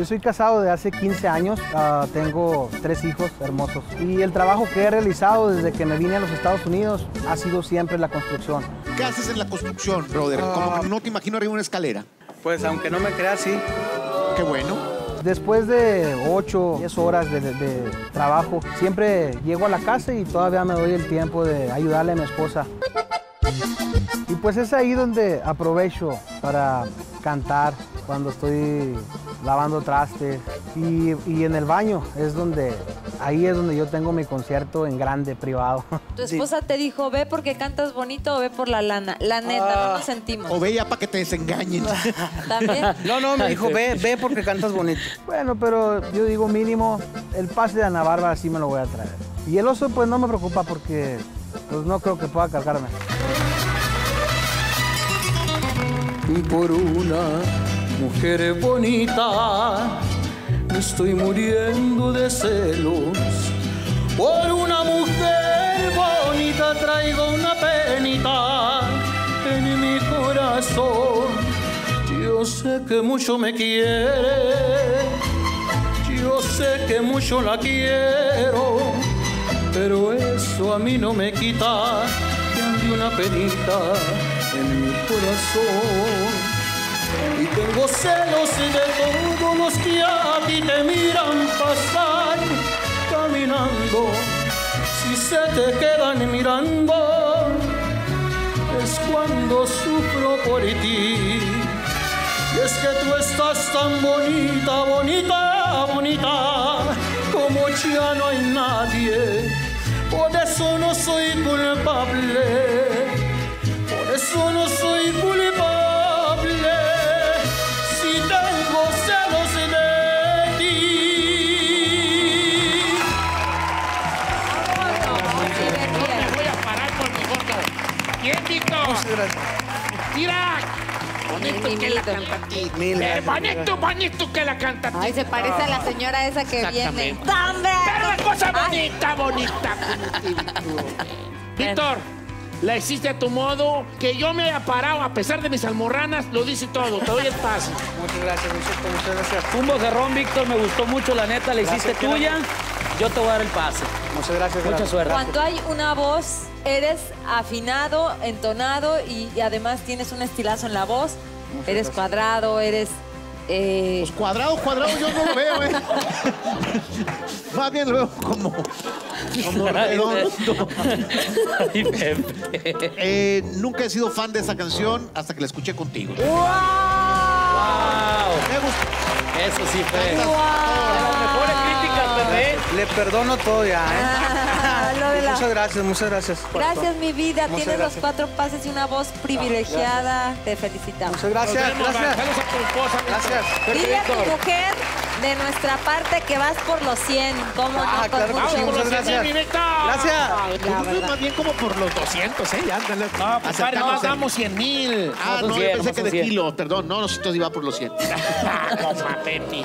Yo soy casado de hace 15 años, ah, tengo tres hijos hermosos y el trabajo que he realizado desde que me vine a los Estados Unidos ha sido siempre la construcción. ¿Qué haces en la construcción, brother? Como que no te imagino arriba de una escalera. Pues aunque no me creas, sí. Qué bueno. Después de 8, 10 horas de, de- de trabajo, siempre llego a la casa y todavía me doy el tiempo de ayudarle a mi esposa. Y pues es ahí donde aprovecho para cantar cuando estoy lavando trastes. Y, y en el baño es donde, ahí es donde yo tengo mi concierto en grande, privado. Tu esposa te dijo, ve porque cantas bonito o ve por la lana. La neta, no nos sentimos. O ve ya para que te desengañen. También. No, no, me dijo, ve, ve porque cantas bonito. Bueno, pero yo digo mínimo, el pase de Ana Bárbara sí me lo voy a traer. Y el oso pues no me preocupa porque pues no creo que pueda cargarme. por una mujer bonita. Me estoy muriendo de celos. Por una mujer bonita traigo una penita en mi corazón. Yo sé que mucho me quiere. Yo sé que mucho la quiero. Pero eso a mí no me quita que ande una penita en mi corazón. Tengo celos de todos los que a ti te miran pasar caminando. Si se te quedan mirando, es cuando sufro por ti. Y es que tú estás tan bonita, bonita, bonita, como ya no hay nadie. Por eso no soy culpable, Víctor. Mira. Bonito que la canta a ti. Mil Eh, gracias, bonito, bonito que la canta a ti. Ay, se parece a la señora esa que viene. ¡Dame! Pero una cosa Ay, bonita, bonita. Víctor. La hiciste a tu modo, que yo me haya parado a pesar de mis almorranas, lo dice todo. Te doy el pase. Muchas gracias, Luisito, muchas gracias. Un bozarrón, Víctor, me gustó mucho, la neta, la hiciste Gracias, tuya. Yo te voy a dar el pase. Muchas gracias. Mucha gracias. suerte. Cuando hay una voz, eres afinado, entonado y, y además tienes un estilazo en la voz. eres cuadrado, eres... eh, Pues cuadrado, cuadrado, yo no lo veo, ¿eh? Más bien lo veo como, como redondo. Eh, nunca he sido fan de esa canción hasta que la escuché contigo. ¡Wow! Me gusta. Eso sí fue. ¡Wow! Le perdono todo ya, ¿eh? Ah, lo de la- Muchas gracias, muchas gracias. Gracias, mi vida. Muchas Tienes los gracias. cuatro pases y una voz privilegiada. Te felicitamos. Muchas gracias, vemos, gracias. Saludos a. Gracias. Dile a tu mujer de nuestra parte que vas por los 100. ¿Cómo Ah, no? Claro sí, los muchas 100 mil, gracias. Gracias. Pues más bien como por los 200, ¿eh? Ya, ándale. No, pues padre, Acercándose. nomás damos 100 mil. Ah, no, 100, yo pensé que de 100. kilo, perdón. No, no, si iba por los 100. Compa Pepe.